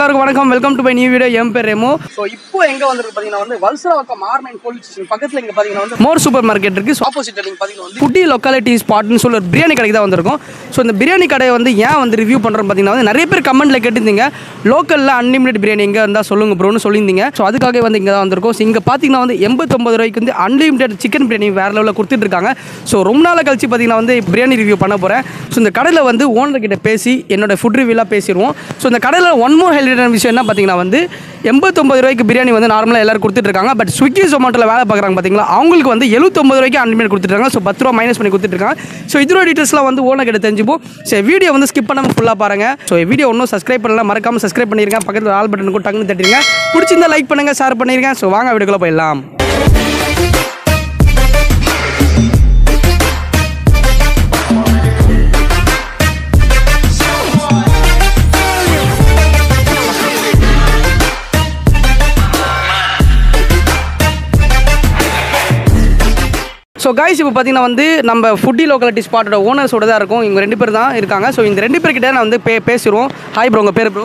எல்லாருக்கும் வணக்கம். Welcome to my new video M பேர் ரெமோ. ஸோ இப்போ எங்க வந்திருக்கு பார்த்தீங்கன்னா வந்து வல்சராவக்கம் ஆர்மைன் போலீஸ் ஸ்டேஷன் பக்கத்தில் இங்கே பார்த்தீங்கன்னா வந்து மோர் சூப்பர் மார்க்கெட் இருக்கு ஆப்போசிட்டில் நீங்கள் பார்த்தீங்கன்னா வந்து குட்டி லொக்காலிட்டி ஸ்பாட்னு சொல்லி ஒரு பிரியாணி கடைக்கு தான் வந்திருக்கும். ஸோ இந்த பிரியாணி கடையை வந்து ஏன் வந்து ரிவ்யூ பண்ணுறோம் பார்த்தீங்கன்னா வந்து நிறைய பேர் கமெண்ட்ல கேட்டிருந்தீங்க. லோக்கலில் அன்லிமிடெட் பிரியாணி எங்கே இருந்தால் சொல்லுங்க ப்ரோன்னு சொல்லியிருந்தீங்க. ஸோ அதுக்காக வந்து இங்கே தான் வந்திருக்கோம். ஸோ இங்கே பார்த்தீங்கன்னா வந்து எண்பத்தொம்பது ரூபாய்க்கு வந்து அன்லிமிடெட் சிக்கன் பிரியாணி வேறு லெவலில் கொடுத்துட்டு இருக்காங்க. ஸோ ரொம்ப நாள் கழிச்சு பார்த்தீங்கன்னா வந்து பிரியாணி ரிவ்யூ பண்ண போகிறேன் ஸோ இந்த கடையில் வந்து ஓனர் கிட்ட பேசி என்னோட ஃபுட் ரிவ்யூலாம் பேசிடுவோம். ஸோ இந்த கடையில் ஒன் மோர் ஹைலைட்டான விஷயம் என்ன பார்த்தீங்கன்னா வந்து எண்பத்தொம்பது ரூபாய்க்கு பிரியாணி வந்து நார்மலாக எல்லாரும் கொடுத்துட்டு இருக்காங்க பட் ஸ்விக்கி ஜொமேட்டோவில் வேலை பார்க்குறாங்க பார்த்தீங்களா? அவங்களுக்கு வந்து எழுபத்தொம்பது ரூபாய்க்கு அன்லிமிட் கொடுத்துருக்காங்க ஸோ பத்து ரூபா மைனஸ் பண்ணி கொடுத்துருக்காங்க ஸோ இதோட டீட்டெயில்ஸ்லாம் வந்து ஓனர் கிட்ட தெரிஞ்சுப்போம். ஸோ வீடியோ வந்து ஸ்கிப் பண்ணாமல் ஃபுல்லாக பாருங்க. ஸோ வீடியோ ஒன்றும் சப்ஸ்கிரைப் பண்ணலாம் மறக்காமல் சப்ஸ்கிரைப் பண்ணியிருக்கேன் பக்கத்தில் ஆல் பட்டனுக்கும் டக்குன்னு தட்டிருங்க. பிடிச்சிருந்தா லைக் பண்ணுங்க ஷேர் பண்ணியிருக்கேன் ஸோ வாங்க வீடியோக்குள்ள போயிடலாம். ஸோ கைஸ் இப்போ பார்த்தீங்கன்னா வந்து நம்ம ஃபுட்டி லோக்காலிட்டி ஸ்பாட்டோட ஓனர்ஸோட தான் இருக்கும். இவங்க ரெண்டு பேர் தான் இருக்காங்க. ஸோ இந்த ரெண்டு பேர்கிட்ட நான் வந்து பே பேசிடுவோம். ஹாய் ப்ரோ உங்கள் பேர் ப்ரோ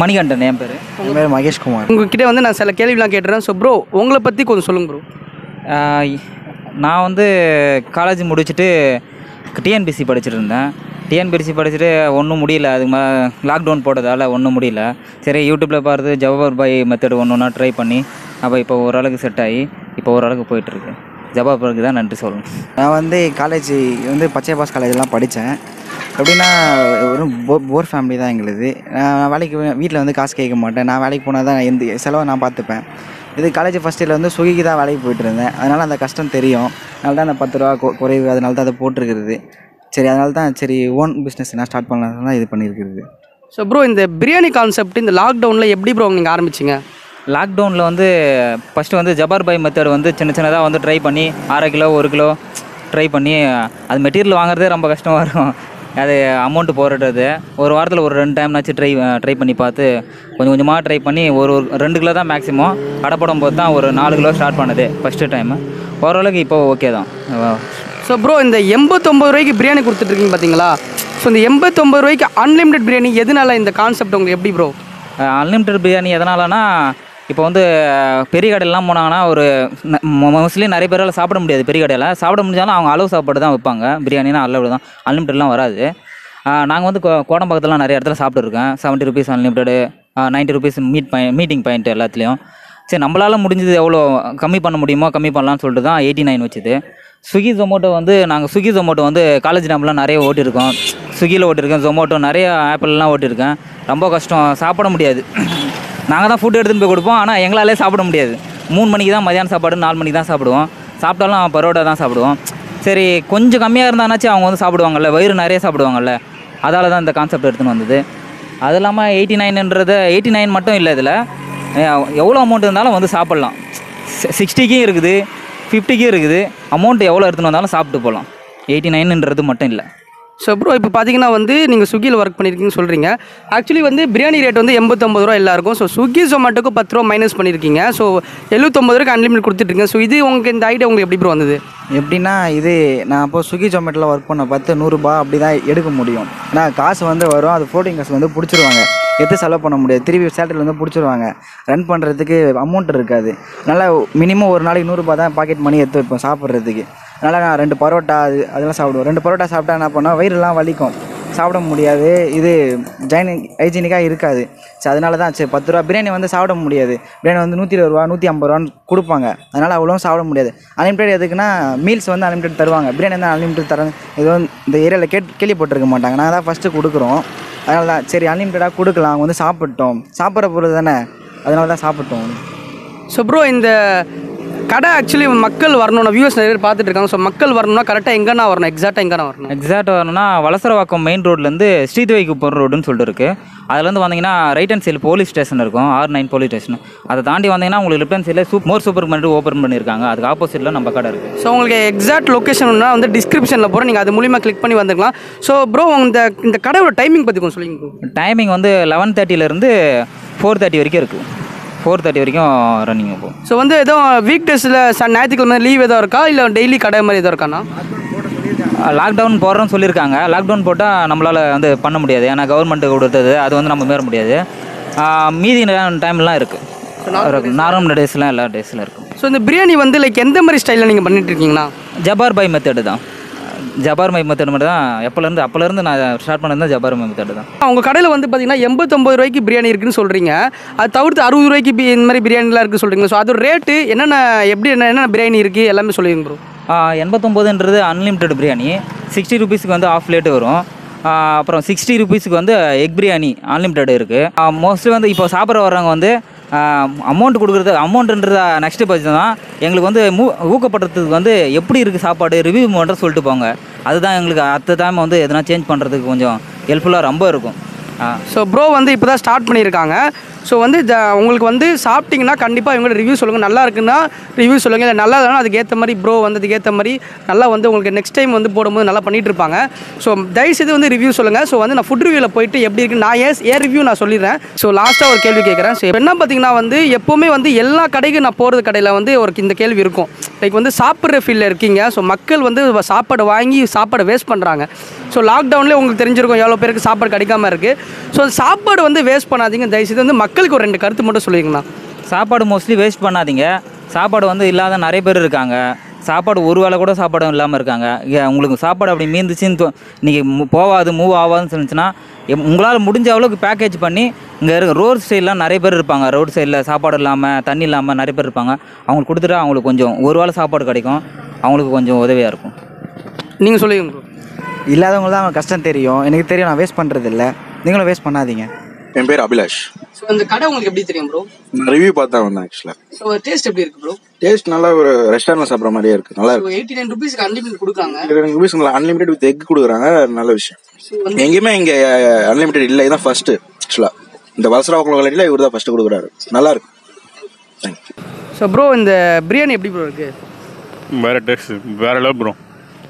மணிகண்டன் என் பேர். என் பேர் மகேஷ்குமார். உங்ககிட்ட வந்து நான் சில கேள்விலாம் கேட்டுறேன். ஸோ ப்ரோ உங்களை பற்றி கொஞ்சம் சொல்லுங்க ப்ரோ நான் வந்து காலேஜ் முடிச்சுட்டு டிஎன்பிசி படிச்சுட்டு இருந்தேன். டிஎன்பிசி படிச்சுட்டு ஒன்றும் முடியல. அதுக்கு மே லாக்டவுன் போட்டதால் ஒன்றும் முடியல. சரி யூடியூப்பில் பார்த்து ஜவஹர் பாய் மெத்தட் ஒன்று ஒன்றா ட்ரை பண்ணி அப்போ இப்போ ஓரளவுக்கு செட் ஆகி இப்போ ஓரளவுக்கு போயிட்டுருக்கு ஜவாபருக்கு தான் நன்றி சொல்லணும். நான் வந்து காலேஜ் வந்து பச்சைபாஸ் காலேஜ்லாம் படித்தேன் எப்படின்னா ஒரு போ போர் ஃபேமிலி தான் எங்களுது. நான் வேலைக்கு வீட்டில் வந்து காசு கேட்க மாட்டேன். நான் வேலைக்கு போனால் தான் எந்த செலவை நான் பார்த்துப்பேன். இது காலேஜ் ஃபஸ்ட் இயரில் வந்து சுகிக்கு தான் வேலைக்கு போயிட்டு இருந்தேன். அதனால் அந்த கஷ்டம் தெரியும். அதனால தான் அந்த பத்து ரூபா கொ- குறைவு அதனால தான் அதை போட்டிருக்கிறது. சரி அதனால தான் சரி ஓன் பிஸ்னஸ் நான் ஸ்டார்ட் பண்ணலாம் தான் இது பண்ணியிருக்கிறது. ஸோ ப்ரோ இந்த பிரியாணி கான்செப்ட் இந்த லாக்டவுனில் எப்படி ப்ரோ நீங்கள் ஆரம்பிச்சிங்க? லாக்டவுனில் வந்து ஃபஸ்ட்டு வந்து ஜபார் பாய் மெத்தட் வந்து சின்ன சின்னதாக வந்து ட்ரை பண்ணி அரை கிலோ ஒரு கிலோ ட்ரை பண்ணி அது மெட்டீரியல் வாங்குறதே ரொம்ப கஷ்டமாக இருக்கும். அது அமௌண்ட்டு போடுறது. ஒரு வாரத்தில் ஒரு ரெண்டு டைம்னாச்சும் ட்ரை ட்ரை பண்ணி பார்த்து கொஞ்சம் கொஞ்சமாக ட்ரை பண்ணி ஒரு ஒரு ரெண்டு கிலோ தான் மேக்ஸிமம் கடைப்படும் போது தான் ஒரு நாலு கிலோ ஸ்டார்ட் பண்ணது ஃபஸ்ட்டு டைமு ஓரளவுக்கு இப்போ ஓகே தான். ஸோ ப்ரோ இந்த எண்பத்தொம்பது ரூபாய்க்கு பிரியாணி கொடுத்துட்ருக்கீங்க பார்த்தீங்களா ஸோ இந்த எண்பத்தொம்பது ரூபாய்க்கு அன்லிமிடெட் பிரியாணி எதனால இந்த கான்செப்ட் உங்களுக்கு எப்படி ப்ரோ அன்லிமிட்டட் பிரியாணி எதனாலனா இப்போ வந்து பெரிய கடையிலலாம் போனாங்கன்னா ஒரு மோஸ்ட்லி நிறைய பேரால் சாப்பிட முடியாது பெரிய கடையில். சாப்பிட முடிஞ்சாலும் அவங்க அளவு சாப்பாடு தான் வைப்பாங்க பிரியாணினா அளவு தான். அன்லிமிட்டட்லாம் வராது. நாங்கள் வந்து கோ- கோடம்பாக்கத்துலாம் நிறைய இடத்துல சாப்பிட்ருக்கேன் seventy rupees unlimited ninety rupees meat boy meeting point எல்லாத்துலேயும். சரி நம்மளால் முடிஞ்சது எவ்வளோ கம்மி பண்ண முடியுமோ கம்மி பண்ணலாம்னு சொல்லிட்டு தான் எயிட்டி நைன் வச்சுது. ஸ்விக்கி ஜொமோட்டோ வந்து நாங்கள் ஸ்விக்கி ஜொமோட்டோ வந்து காலேஜ் டைம்லாம் நிறைய ஓட்டியிருக்கோம். ஸ்விக்கியில் ஓட்டியிருக்கேன். ஜொமோட்டோ நிறைய ஆப்பிள்லாம் ஓட்டியிருக்கேன். ரொம்ப கஷ்டம். சாப்பிட முடியாது. நாங்கள் தான் ஃபுட் எடுத்துகிட்டு போய் கொடுப்போம். ஆனால் எங்களாலே சாப்பிட முடியாது. மூணு மணிக்கு தான் மதியானம் சாப்பாடு நாலு மணிக்கு தான் சாப்பிடுவோம். சாப்பிட்டாலும் பரோட்டா தான் சாப்பிடுவோம். சரி கொஞ்சம் கம்மியாக இருந்தானாச்சும் அவங்க வந்து சாப்பிடுவாங்கல்ல வயிறு நிறைய சாப்பிடுவாங்கல்ல. அதால் தான் இந்த கான்செப்ட் எடுத்துன்னு வந்தது. அது இல்லாமல் எயிட்டி நைன்ன்றது எயிட்டி நைன் மட்டும் இல்லை இதில். எவ்வளோ அமௌண்ட் இருந்தாலும் வந்து சாப்பிட்லாம். சிக்ஸ்டிக்கும் இருக்குது ஃபிஃப்டிக்கும் இருக்குது. அமௌண்ட் எவ்வளோ எடுத்துன்னு வந்தாலும் சாப்பிட்டு போகலாம் எயிட்டி நைன்ன்றது மட்டும் இல்லை. ஸோ ப்ரோ இப்போ பார்த்தீங்கன்னா வந்து நீங்கள் ஸ்விக்கியில் ஒர்க் பண்ணியிருக்கீங்கன்னு சொல்கிறீங்க ஆக்சுவலி வந்து பிரியாணி ரேட் வந்து எண்பத்தொம்பது ரூபா எல்லாருக்கும் ஸோ ஸ்விக்கி ஜொமேட்டோக்கு பத்து ரூபா மைனஸ் பண்ணியிருக்கீங்க ஸோ எழுபத்தொம்பது ரூபாய்க்கு அன்லிமிட் கொடுத்துட்ருக்கீங்க ஸோ இது உங்களுக்கு இந்த ஐடியா உங்களுக்கு எப்படி ப்ரோ வந்தது? எப்படின்னா இது நான் அப்போ ஸ்விக்கி ஜொமேட்டோவில் ஒர்க் பண்ண பார்த்து நூறுரூபா அப்படி தான் எடுக்க முடியும். ஏன்னா காசு வந்து வரும். அது ஃப்ளோட்டிங் காசு வந்து பிடிச்சிருவாங்க. எடுத்து செலவு பண்ண முடியாது. திருப்பி சேலரியில் வந்து பிடிச்சிருவாங்க. ரன் பண்ணுறதுக்கு அமௌண்ட் இருக்காது. அதனால் மினிமம் ஒரு நாளைக்கு நூறுரூபா தான் பாக்கெட் மணி எடுத்து வைப்போம் சாப்பிட்றதுக்கு. அதனால் நான் ரெண்டு பரோட்டா அது அதெல்லாம் சாப்பிடுவோம் ரெண்டு பரோட்டா சாப்பிட்டா என்ன பண்ணால் வயிறுலாம் வலிக்கும். சாப்பிட முடியாது. இது ஜைனிக் ஹைஜீனிக்காக இருக்காது. சரி அதனால தான் சரி பத்து ரூபா பிரியாணி வந்து சாப்பிட முடியாது. பிரியாணி வந்து நூற்றி இருபது ரூபா நூற்றி ஐம்பது ரூபான்னு கொடுப்பாங்க. அதனால் அவ்வளோ சாப்பிட முடியாது. அன்லிமிட்டெட் எதுக்குன்னா மீல்ஸ் வந்து அன்லிமிட்டட் தருவாங்க. பிரியாணி வந்து அன்லிமிட்டட் தர இது வந்து இந்த ஏரியாவில் கேட் கேள்விப்பட்டிருக்க மாட்டாங்க. நாங்கள் தான் ஃபஸ்ட்டு கொடுக்குறோம். அதனால தான் சரி அன்லிமிட்டடாக கொடுக்கலாம். அவங்க வந்து சாப்பிட்டோம். சாப்பிட்ற பொருள் தானே. அதனால தான் சாப்பிட்டோம். ஸோ ப்ரோ இந்த கடை ஆக்சுவலி மக்கள் வரணும்னா வியூவர்ஸ் நிறைய பேர் பார்த்துட்டு இருக்காங்க. ஸோ மக்கள் வரணும்னா கரெக்டாக எங்கேனா வரணும்? எக்ஸாக்டாக எங்கேனா வரணும்? எக்ஸாக்ட் வரணும்னா வலசரவாக்கம் மெயின் ரோட்லேருந்து ஸ்ரீதேவிக்கு போகிற ரோடுன்னு சொல்லிட்டு இருக்கு. அதுலேருந்து வந்தீங்கன்னா right hand side police station இருக்கும். ஆர் நைன் போலீஸ் ஸ்டேஷன் அதை தாண்டி வந்தீங்கன்னா உங்களுக்கு லெஃப்ட் ஹேண்ட் சைடில் சூப் மோர் சூப்பர் மார்க்கெட் ஓப்பன் பண்ணியிருக்காங்க. அதுக்கு ஆப்போசிட்டில் நம்ம கடை இருக்குது ஸோ உங்களுக்கு எக்ஸாக்ட் லொக்கேஷன்னா வந்து டிஸ்கிரிப்ஷனில் போகிறேன் நீங்கள் அது மூலியமாக கிளிக் பண்ணி வந்துக்கலாம். ஸோ ப்ரோ இந்த இந்த கடையோட டைமிங் பற்றி கொஞ்சம் சொல்லிங்க டைமிங் வந்து லெவன் தேர்ட்டிலேருந்து ஃபோர் தேர்ட்டி வரைக்கும் இருக்குது ஃபோர் தேர்ட்டி வரைக்கும் ரன்னிங் இப்போ ஸோ வந்து எதுவும் வீக் டேஸில் ஞாயிற்றுக்கிழமை லீவ் எதாவது இருக்கா? இல்லை டெய்லி கடை மாதிரி எதாவது இருக்காண்ணா லாக்டவுன் போடுறோன்னு சொல்லியிருக்காங்க. லாக்டவுன் போட்டால் நம்மளால் வந்து பண்ண முடியாது. ஏன்னா கவர்மெண்ட் கொடுத்தது அது வந்து நம்ம மீற முடியாது. மீதி டைம்லாம் இருக்குது நார்மல் டேஸ்லாம் எல்லா டேஸில் இருக்கும். ஸோ இந்த பிரியாணி வந்து லைக் எந்த மாதிரி ஸ்டைலில் நீங்கள் பண்ணிட்டு இருக்கீங்கண்ணா ஜபார் பை மெத்தடு தான். ஜபார் பை மெத்தட் மட்டும் தான் எப்போலேருந்து அப்போலேருந்து நான் ஸ்டார்ட் பண்ணது ஜபார் பை மெத்தடு தான் உங்கள் கடையில் வந்து பார்த்தீங்கன்னா எண்பத்தொம்பது ரூபாய்க்கு பிரியாணி இருக்குன்னு சொல்கிறீங்க அது தவிர்த்து அறுபது ரூபாய்க்கு இந்த மாதிரி பிரியாணிலாம் இருக்குது சொல்கிறீங்க ஸோ அதோட ரேட்டு என்னென்ன எப்படி என்ன என்னென்ன பிரியாணி இருக்குது எல்லாமே சொல்லுவீங்க ப்ரோ எண்பத்தொம்போதுன்றது அன்லிமிட்டெட் பிரியாணி. சிக்ஸ்டி ருபீஸ்க்கு வந்து ஆஃப் லேட்டு வரும். அப்புறம் சிக்ஸ்டி ருபீஸ்க்கு வந்து எக் பிரியாணி அன்லிமிட்டெட் இருக்குது மோஸ்ட்லி வந்து இப்போ சாப்பிட்ற வர்றவங்க வந்து அமௌண்ட் கொடுக்குறது அமௌண்ட்டுன்றது நெக்ஸ்ட் பட்ஜெட் தான். எங்களுக்கு வந்து மூ ஊக்கப்படுறதுக்கு வந்து எப்படி இருக்குது சாப்பாடு? ரிவ்யூ பண்ணுற சொல்லிட்டு போங்க. அதுதான் எங்களுக்கு அடுத்த டைம் வந்து எதனா சேஞ்ச் பண்ணுறதுக்கு கொஞ்சம் ஹெல்ப்ஃபுல்லாக ரொம்ப இருக்கும். ஸோ ப்ரோ வந்து இப்போ தான் ஸ்டார்ட் பண்ணியிருக்காங்க. ஸோ வந்து ஜ- உங்களுக்கு வந்து சாப்பிட்டீங்கன்னா கண்டிப்பாக இவங்களோட ரிவ்யூ சொல்லுங்கள் நல்லா இருக்குன்னா ரிவ்யூ சொல்லுங்கள் இல்லை நல்லா இல்லைனா அதுக்கேற்ற மாதிரி ப்ரோ வந்து அதுக்கேற்ற மாதிரி நல்லா வந்து உங்களுக்கு நெக்ஸ்ட் டைம் வந்து போடும்போது நல்லா பண்ணிகிட்டு இருப்பாங்க. ஸோ தயவுசெய்து வந்து ரிவ்யூ சொல்லுங்கள் ஸோ வந்து நான் ஃபுட் ரிவ்யூவில் போயிட்டு எப்படி இருக்கு நான் ஏன் ஏன் ரிவ்யூ நான் சொல்லிடுறேன். ஸோ லாஸ்ட்டாக ஒரு கேள்வி கேட்குறேன். ஸோ என்ன பார்த்தீங்கன்னா வந்து எப்போவுமே வந்து எல்லா கடைக்கும் நான் போகிறது கடையில் வந்து ஒரு இந்த கேள்வி இருக்கும். லைக் வந்து சாப்பிட்ற ஃபீல்டில் இருக்கீங்க. ஸோ மக்கள் வந்து சாப்பாடு வாங்கி சாப்பாடை வேஸ்ட் பண்ணுறாங்க ஸோ லாக்டவுன்லேயே உங்களுக்கு தெரிஞ்சிருக்கும் எவ்வளோ பேருக்கு சாப்பாடு கிடைக்காம இருக்குது ஸோ சாப்பாடு வந்து வேஸ்ட் பண்ணாதீங்க. தயவுசெய்து வந்து மக்களுக்கு ஒரு ரெண்டு கருத்து மட்டும் சொல்லுவீங்கண்ணா. சாப்பாடு மோஸ்ட்லி வேஸ்ட் பண்ணாதீங்க. சாப்பாடு வந்து இல்லாத நிறைய பேர் இருக்காங்க. சாப்பாடு ஒரு வேளை கூட சாப்பாடும் இல்லாமல் இருக்காங்க. உங்களுக்கு சாப்பாடு அப்படி மீந்துச்சுன்னு தோ- நீங்க மு- போகாது மூவ் ஆகாதுன்னு சொன்னிச்சுன்னா உங்களால் முடிஞ்ச அளவுக்கு பேக்கேஜ் பண்ணி இங்கே இருக்க ரோட் சைட்லாம் நிறைய பேர் இருப்பாங்க. ரோட் சைடில் சாப்பாடு இல்லாமல் தண்ணி இல்லாமல் நிறைய பேர் இருப்பாங்க. அவங்களுக்கு கொடுத்துட்டா அவங்களுக்கு கொஞ்சம் ஒரு வேளை சாப்பாடு கிடைக்கும். அவங்களுக்கு கொஞ்சம் உதவியாக இருக்கும். நீங்கள் சொல்லுவீங்க ப்ரோ இல்லாதவங்க தான் அவங்க கஷ்டம் தெரியும். எனக்கு தெரியும் நான் வேஸ்ட் பண்ணுறது இல்லை நீங்களும் வேஸ்ட் பண்ணாதீங்க. என் பேர் அபிலாஷ். ஸோ இந்த கடை உங்களுக்கு எப்படி தெரியும் ப்ரோ நான் ரிவ்யூ பார்த்து தான் வந்தேன் ஆக்சுவலாக ஸோ டேஸ்ட் எப்படி இருக்கு ப்ரோ டேஸ்ட் நல்லா ஒரு ரெஸ்டாரண்ட் சாப்பிட்ற மாதிரியே இருக்கு. நல்லா இருக்கு. எயிட்டி நைன் ருபீஸ்க்கு அன்லிமிட் கொடுக்குறாங்க. இருபது ருபீஸ் அன்லிமிட்டட் வித் எக் கொடுக்குறாங்க. நல்ல விஷயம். எங்கேயுமே இங்கே அன்லிமிட்டட் இல்லை. இதான் ஃபர்ஸ்ட் ஆக்சுவலாக இந்த வல்சரா குளக்கலையில் இவர் தான் ஃபர்ஸ்ட் கொடுக்குறாரு. நல்லா இருக்கு. தேங்க்யூ ஸோ ப்ரோ இந்த பிரியாணி எப்படி ப்ரோ இருக்கு? வேற டேஸ்ட் வேற லெவல் ப்ரோ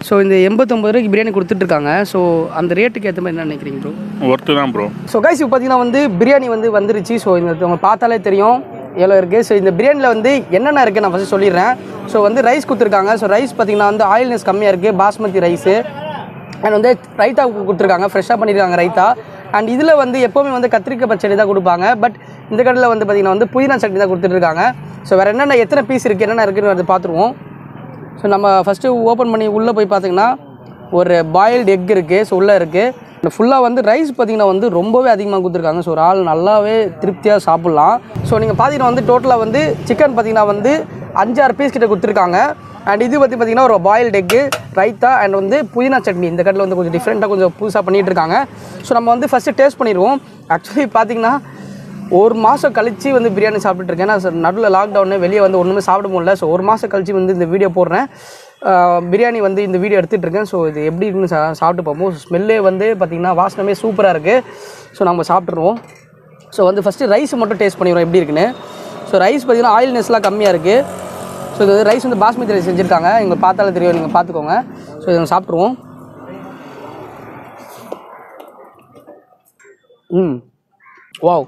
ஸோ இந்த எண்பத்தொம்பது ரூபாய்க்கு பிரியாணி கொடுத்துட்ருக்காங்க. ஸோ அந்த ரேட்டுக்கு ஏற்ற மாதிரி என்ன நினைக்கிறீங்க ப்ரோ ஒர்த்து தான் ப்ரோ ஸோ கைஸ் இப்போ பார்த்தீங்கன்னா வந்து பிரியாணி வந்து வந்துருச்சு. ஸோ இந்த உங்க பார்த்தாலே தெரியும். எவ்வளோ இருக்குது ஸோ இந்த பிரியாணியில் வந்து என்னென்ன இருக்குது நான் ஃபஸ்ட்டு சொல்லிடுறேன். ஸோ வந்து ரைஸ் கொடுத்துருக்காங்க. ஸோ ரைஸ் பார்த்தீங்கன்னா வந்து ஆயில்னஸ் கம்மியாக இருக்குது பாஸ்மதி ரைஸு அண்ட் வந்து ரைத்தா கொடுத்துருக்காங்க. ஃப்ரெஷ்ஷாக பண்ணியிருக்காங்க ரைத்தா. அண்ட் இதில் வந்து எப்போவுமே வந்து கத்திரிக்காய் பச்சடி தான் கொடுப்பாங்க. பட் இந்த கடையில் வந்து பார்த்தீங்கன்னா வந்து புதினா சட்னி தான் கொடுத்துட்ருக்காங்க. ஸோ வேறு என்னென்ன எத்தனை பீஸ் இருக்குது என்னென்ன இருக்குன்னு வந்து பார்த்துருவோம். ஸோ நம்ம ஃபஸ்ட்டு ஓப்பன் பண்ணி உள்ளே போய் பார்த்தீங்கன்னா ஒரு பாயில்டு எக் இருக்குது ஸோ உள்ளே இருக்குது ஃபுல்லாக வந்து ரைஸ் பார்த்தீங்கன்னா வந்து ரொம்பவே அதிகமாக கொடுத்துருக்காங்க. ஸோ ஒரு ஆள் நல்லாவே திருப்தியாக சாப்பிட்லாம். ஸோ நீங்கள் பார்த்தீங்கன்னா வந்து டோட்டலாக வந்து சிக்கன் பார்த்தீங்கன்னா வந்து அஞ்சாறு பீஸ் கிட்ட கொடுத்துருக்காங்க. அண்ட் இது பற்றி பார்த்திங்கன்னா ஒரு பாயில்டு எக்கு ரைத்தா அண்ட் வந்து புதினா சட்னி. இந்த கடையில் வந்து கொஞ்சம் டிஃப்ரெண்ட்டாக கொஞ்சம் புதுசாக பண்ணிகிட்டு இருக்காங்க. ஸோ நம்ம வந்து ஃபஸ்ட்டு டேஸ்ட் பண்ணிடுவோம். ஆக்சுவலி பார்த்தீங்கன்னா ஒரு மாதம் கழிச்சு வந்து பிரியாணி சாப்பிட்டுட்டு இருக்கேன். நான் சார் நடுவில் லாக்டவுனு வெளியே வந்து ஒன்றுமே சாப்பிட முடியல. ஸோ ஒரு மாதம் கழிச்சு வந்து இந்த வீடியோ போடுறேன். பிரியாணி வந்து இந்த வீடியோ எடுத்துகிட்டு இருக்கேன். ஸோ இது எப்படி இருக்குன்னு சா சாப்பிட்டு பார்ப்போம். ஸ்மெல்லே வந்து பார்த்திங்கன்னா வாசனமே சூப்பராக இருக்குது ஸோ நம்ம சாப்பிட்ருவோம் ஸோ வந்து ஃபஸ்ட்டு ரைஸ் மட்டும் டேஸ்ட் பண்ணிடுவோம் எப்படி இருக்குன்னு? ஸோ ரைஸ் பார்த்திங்கன்னா ஆயில்னஸ்லாம் கம்மியாக இருக்குது ஸோ இது வந்து ரைஸ் வந்து பாஸ்மதி ரைஸ் செஞ்சுருக்காங்க. எங்களுக்கு பார்த்தாலே தெரியும். நீங்கள் பார்த்துக்கோங்க. ஸோ இதை சாப்பிட்ருவோம் ம். வாவ்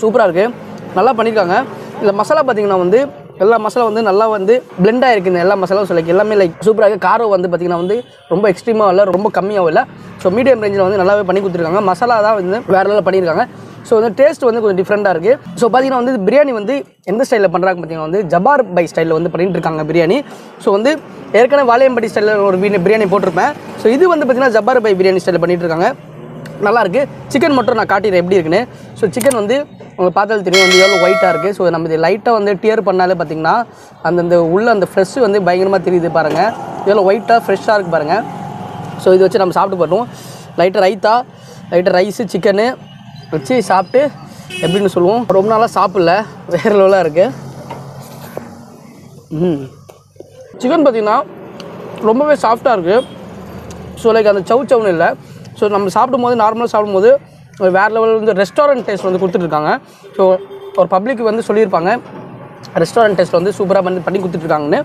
சூப்பராக இருக்குது நல்லா பண்ணியிருக்காங்க இதில் மசாலா பார்த்தீங்கன்னா வந்து எல்லா மசாலா வந்து நல்லா வந்து பிளெண்ட் ஆகிருக்கு இந்த எல்லா மசாலாவும் சொல்லிக்கு எல்லாமே லைக் சூப்பராக இருக்குது காரம் வந்து பார்த்திங்கன்னா வந்து ரொம்ப எக்ஸ்ட்ரீமாக இல்லை ரொம்ப கம்மியாகவும் இல்லை. ஸோ மீடியம் ரேஞ்சில் வந்து நல்லாவே பண்ணி கொடுத்துருக்காங்க. மசாலா தான் வந்து வேறு லெவலில் பண்ணியிருக்காங்க ஸோ வந்து டேஸ்ட் வந்து கொஞ்சம் டிஃப்ரெண்ட்டாக இருக்குது ஸோ பார்த்தீங்கன்னா வந்து பிரியாணி வந்து எந்த ஸ்டைலில் பண்ணுறாங்க பார்த்தீங்கன்னா வந்து ஜபார் பை ஸ்டைலில் வந்து பண்ணிட்டு இருக்காங்க பிரியாணி. ஸோ வந்து ஏற்கனவே வாளையம்பட்டி ஸ்டைலில் ஒரு பிரியாணி பிரியாணி போட்டிருப்பேன். ஸோ இது வந்து பார்த்தீங்கன்னா ஜபார் பை பிரியாணி ஸ்டைலில் பண்ணிட்டு இருக்காங்க. நல்லாயிருக்கு சிக்கன் மட்டும் நான் காட்டிடுறேன் எப்படி இருக்குன்னு. ஸோ சிக்கன் வந்து உங்களுக்கு பார்த்தாலும் தெரியும் வந்து எவ்வளோ ஒயிட்டாக இருக்குது ஸோ நம்ம இது லைட்டாக வந்து டியர் பண்ணாலே பார்த்தீங்கன்னா அந்தந்த உள்ள அந்த ஃப்ரெஷ்ஷு வந்து பயங்கரமாக தெரியுது பாருங்கள் எவ்வளோ ஒயிட்டாக ஃப்ரெஷ்ஷாக இருக்குது பாருங்கள் ஸோ இது வச்சு நம்ம சாப்பிட்டு போட்டோம் லைட்டாக ரைத்தா லைட்டாக ரைஸு சிக்கனு வச்சு சாப்பிட்டு எப்படின்னு சொல்லுவோம். ரொம்ப நாளாக சாப்பிடல வேறு லெவலாக இருக்குது ம் சிக்கன் பார்த்தீங்கன்னா ரொம்பவே சாஃப்டாக இருக்குது ஸோ லைக் அந்த சவு சவுன்னு இல்லை. ஸோ நம்ம சாப்பிடும்போது நார்மலாக சாப்பிடும்போது ஒரு வேறு லெவலில் வந்து ரெஸ்டாரண்ட் டேஸ்ட் வந்து கொடுத்துட்ருக்காங்க ஸோ ஒரு பப்ளிக் வந்து சொல்லியிருப்பாங்க ரெஸ்டாரண்ட் டேஸ்ட் வந்து சூப்பராக பண்ணி பண்ணி கொடுத்துட்ருக்காங்கன்னு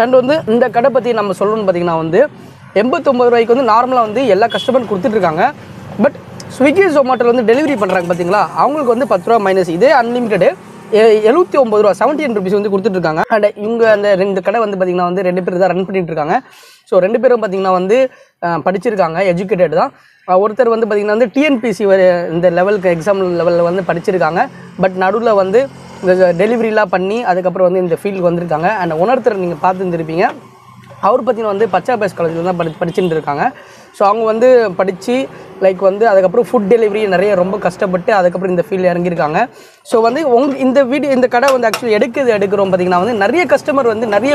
அண்ட் வந்து இந்த கடை பற்றி நம்ம சொல்லணும்னு பார்த்தீங்கன்னா வந்து எண்பத்தொம்பது ரூபாய்க்கு வந்து நார்மலாக வந்து எல்லா கஸ்டமரும் கொடுத்துட்ருக்காங்க பட் ஸ்விக்கி ஜொமேட்டோவில் வந்து டெலிவரி பண்ணுறாங்க பார்த்தீங்களா? அவங்களுக்கு வந்து பத்து ரூபா மைனஸ் இதே அன்லிமிட்டெடு எழுபத்தி ஒம்பது ரூபா செவன்டீன் ருபீஸ் வந்து கொடுத்துட்ருக்காங்க. அண்ட் இவங்க அந்த ரெண்டு கடை வந்து பார்த்திங்கன்னா வந்து ரெண்டு பேர் தான் ரன் பண்ணிட்டு இருக்காங்க ஸோ ரெண்டு பேரும் பார்த்திங்கன்னா வந்து படிச்சிருக்காங்க எஜுகேட்டட் தான். ஒருத்தர் வந்து பார்த்திங்கன்னா வந்து டிஎன்பிசி இந்த லெவலுக்கு எக்ஸாம் லெவலில் வந்து படிச்சிருக்காங்க. பட் நடுவில் வந்து இந்த டெலிவரிலாம் பண்ணி அதுக்கப்புறம் வந்து இந்த ஃபீல்டுக்கு வந்திருக்காங்க. அண்ட் உணர்த்தர் நீங்கள் பார்த்துருந்துருப்பீங்க. அவர் பார்த்தீங்கன்னா வந்து பச்சாபாஸ் காலேஜில் தான் படி படிச்சுட்டு இருக்காங்க ஸோ அவங்க வந்து படித்து லைக் வந்து அதுக்கப்புறம் ஃபுட் டெலிவரி நிறைய ரொம்ப கஷ்டப்பட்டு அதுக்கப்புறம் இந்த ஃபீல்டு இறங்கியிருக்காங்க. ஸோ வந்து உங்க இந்த வீடியோ இந்த கடை வந்து ஆக்சுவலி எடுக்கிறது எடுக்கிறோம் பார்த்தீங்கன்னா வந்து நிறைய கஸ்டமர் வந்து நிறைய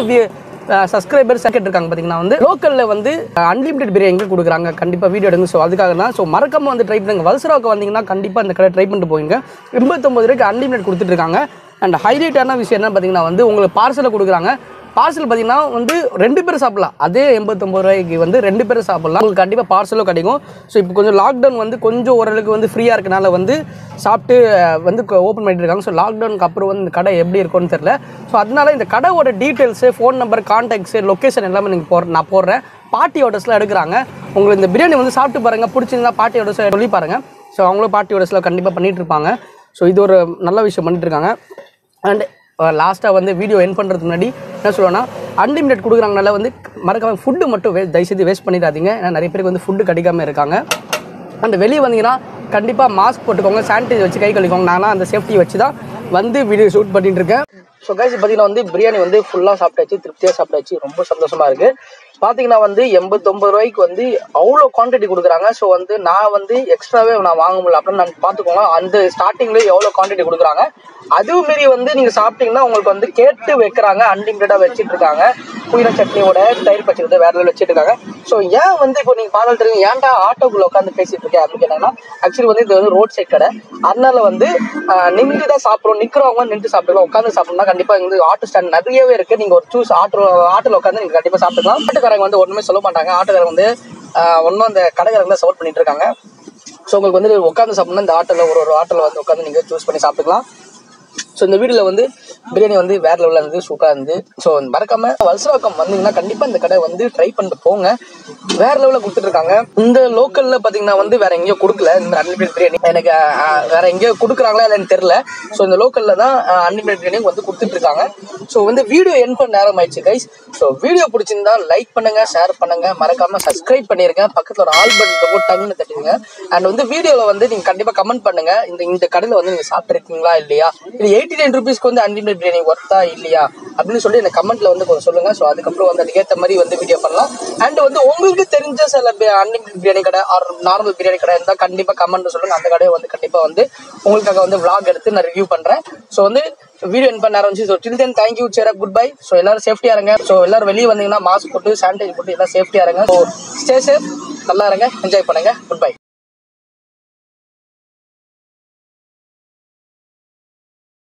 சப்ஸ்கிரைபர்ஸ் இருக்காங்க பார்த்தீங்கன்னா வந்து லோக்கலில் வந்து அன்லிமிடெட் பிரியாணி கொடுக்குறாங்க. கண்டிப்பாக வீடியோ எடுங்க. ஸோ அதுக்காக தான் ஸோ மறக்காம வந்து ட்ரை பண்ணுங்க. வல்சராவுக்கு வந்தீங்கன்னா கண்டிப்பாக அந்த கடை ட்ரை பண்ணிட்டு போயிங்க எண்பத்தொம்பது ரூபாய்க்கு அன்லிமிடெட் கொடுத்துட்டு இருக்காங்க. அண்ட் ஹைலைட்டான விஷயம் என்ன பார்த்தீங்கன்னா வந்து உங்களுக்கு பார்சலை கொடுக்குறாங்க. பார்சல் பார்த்தீங்கன்னா வந்து ரெண்டு பேரும் சாப்பிடலாம். அதே எண்பத்தொம்பது ரூபாய்க்கு வந்து ரெண்டு பேரும் சாப்பிடலாம். உங்களுக்கு கண்டிப்பாக பார்சலும் கிடைக்கும். ஸோ இப்போ கொஞ்சம் லாக்டவுன் வந்து கொஞ்சம் ஓரளவுக்கு வந்து ஃப்ரீயாக இருக்கனால வந்து சாப்பிட்டு வந்து ஓப்பன் பண்ணிட்டு இருக்காங்க. ஸோ லாக்டவுனுக்கு அப்புறம் வந்து இந்த கடை எப்படி இருக்கும்னு தெரில ஸோ அதனால இந்த கடையோட details phone number contacts location எல்லாமே நீங்கள் போடுற நான் போடுறேன். பார்ட்டி ஆர்டர்ஸ்லாம் எடுக்கிறாங்க. உங்களுக்கு இந்த பிரியாணி வந்து சாப்பிட்டு பாருங்கள் பிடிச்சிருந்தா பார்ட்டி ஆர்டர்ஸ் சொல்லி பாருங்கள் ஸோ அவங்களும் பார்ட்டி ஆர்டர்ஸ்லாம் கண்டிப்பாக பண்ணிகிட்டு இருப்பாங்க. ஸோ இது ஒரு நல்ல விஷயம் பண்ணிட்டு இருக்காங்க. அண்ட் லாஸ்ட்டாக வந்து வீடியோ என் பண்ணுறதுக்கு முன்னாடி என்ன சொல்லுவேன்னா அன்லிமிட்டெட் கொடுக்குறாங்கனால வந்து மறக்காமல் ஃபுட்டு மட்டும் வே தயவுசெய்து வேஸ்ட் பண்ணிடாதீங்க. ஏன்னா நிறைய பேருக்கு வந்து ஃபுட்டு கிடைக்காம இருக்காங்க. அந்த வெளியே வந்தீங்கன்னா கண்டிப்பாக மாஸ்க் போட்டுக்கோங்க சானிடைசர் வச்சு கை கழிக்கோங்க நான்லாம் அந்த சேஃப்டி வச்சு தான் வந்து வீடியோ ஷூட் பண்ணிட்டு இருக்கேன். ஸோ கைஸ் பார்த்தீங்கன்னா வந்து பிரியாணி வந்து ஃபுல்லாக சாப்பிட்டாச்சு திருப்தியாக சாப்பிட்டாச்சு. ரொம்ப சந்தோஷமாக இருக்குது பார்த்தீங்கன்னா வந்து எண்பத்தொம்பது ரூபாய்க்கு வந்து அவ்வளோ குவான்டிட்டி கொடுக்குறாங்க. ஸோ வந்து நான் வந்து எக்ஸ்ட்ராவே நான் வாங்க முடியல. அப்படின்னு நான் பார்த்துக்கோங்க அந்த ஸ்டார்டிங்லேயே எவ்வளோ குவான்டிட்டி கொடுக்குறாங்க. அதுவும் மீறி வந்து நீங்கள் சாப்பிட்டீங்கன்னா உங்களுக்கு வந்து கேட்டு வைக்கிறாங்க அன்லிமிட்டடாக வச்சுட்டு இருக்காங்க. புதினா சட்னியோட தயிர் பச்சை வேற எதாவது வச்சுட்டு இருக்காங்க. ஸோ ஏன் வந்து இப்போ நீங்கள் பாடல் தெரியும் ஏன்டா ஆட்டோக்குள்ள உட்காந்து பேசிட்டு இருக்கேன் அப்படின்னு கேட்டாங்கன்னா ஆக்சுவலி வந்து இது வந்து ரோட் சைட் கடை. அதனால வந்து நின்று தான் சாப்பிட்றோம் நிற்கிறவங்க நின்று சாப்பிடலாம் உட்காந்து சாப்பிடணும்னா கண்டிப்பாக வந்து ஆட்டோ ஸ்டாண்ட் நிறையவே இருக்கு. நீங்கள் ஒரு சூஸ் ஆட்டோ ஆட்டோவில் உட்காந்து நீங்கள் கண்டிப்பாக சாப்பிட்டுக்கலாம். ஆட்டோக்காரங்க வந்து ஒன்றுமே சொல்ல மாட்டாங்க. ஆட்டோக்காரங்க வந்து ஒன்றும் அந்த கடைக்காரங்க தான் சப்போர்ட் பண்ணிட்டு இருக்காங்க. ஸோ உங்களுக்கு வந்து உட்காந்து சாப்பிட்ணுன்னா இந்த ஆட்டோவில் ஒரு ஒரு ஆட்டோவில் வந்து உட்காந்து நீங்கள் சூஸ் பண்ணி சாப்பிட்டுக்கலாம். ஸோ இந்த வீடியோவில் வந்து பிரியாணி வந்து வேற லெவலில் இருந்து சூப்பராக இருந்து ஸோ மறக்காம வல்சராக்கம் வந்தீங்கன்னா கண்டிப்பாக இந்த கடை வந்து ட்ரை பண்ணிட்டு போங்க. வேற லெவலில் கொடுத்துட்ருக்காங்க. இந்த லோக்கலில் பார்த்தீங்கன்னா வந்து வேற எங்கேயோ கொடுக்கல. இந்த அன்லிமிட்டட் பிரியாணி. எனக்கு வேற எங்கேயோ கொடுக்குறாங்களா இல்லைன்னு தெரில ஸோ இந்த லோக்கலில் தான் அன்லிமிட்டட் பிரியாணி வந்து கொடுத்துட்டு இருக்காங்க ஸோ வந்து வீடியோ என் பண்ண நேரம் ஆயிடுச்சு கைஸ் ஸோ வீடியோ பிடிச்சிருந்தா லைக் பண்ணுங்க ஷேர் பண்ணுங்க. மறக்காம சப்ஸ்கிரைப் பண்ணிருங்க. பக்கத்தில் ஒரு ஆல் பட்டன் போட்டு டங்குன்னு தட்டிடுங்க. அண்ட் வந்து வீடியோவில் வந்து நீங்கள் கண்டிப்பாக கமெண்ட் பண்ணுங்க. இந்த இந்த கடையில் வந்து நீங்கள் சாப்பிட்ருக்கீங்களா இல்லையா? இது எயிட் எயிட்டி நைன் ருபீஸ்க்கு வந்து அன்லிமிட் பிரியாணி ஒர்த்தா இல்லையா? அப்படின்னு சொல்லி இந்த கமெண்ட்ல வந்து கொஞ்சம் சொல்லுங்க. ஸோ அதுக்கப்புறம் வந்து அதுக்கேற்ற மாதிரி வந்து வீடியோ பண்ணலாம். அண்ட் வந்து உங்களுக்கு தெரிஞ்ச சில அன்லிமிட் பிரியாணி கடை ஆர் நார்மல் பிரியாணி கடை இருந்தால் கண்டிப்பாக கமெண்ட் சொல்லுங்க. அந்த கடையை வந்து கண்டிப்பாக வந்து உங்களுக்காக வந்து விளாக் எடுத்து நான் ரிவ்யூ பண்ணுறேன் ஸோ வந்து வீடியோ என் பண்ண ஆரம்பிச்சு. So till then thank you சேரா குட் பை ஸோ எல்லாரும் சேஃப்டியாக இருங்க. ஸோ எல்லாரும் வெளியே வந்தீங்கன்னா மாஸ்க் போட்டு சானிடைஸ் போட்டு எல்லாம் சேஃப்டியாக இருங்க. ஸோ ஸ்டே சேஃப் நல்லா இருங்க. என்ஜாய் பண்ணுங்க. Good bye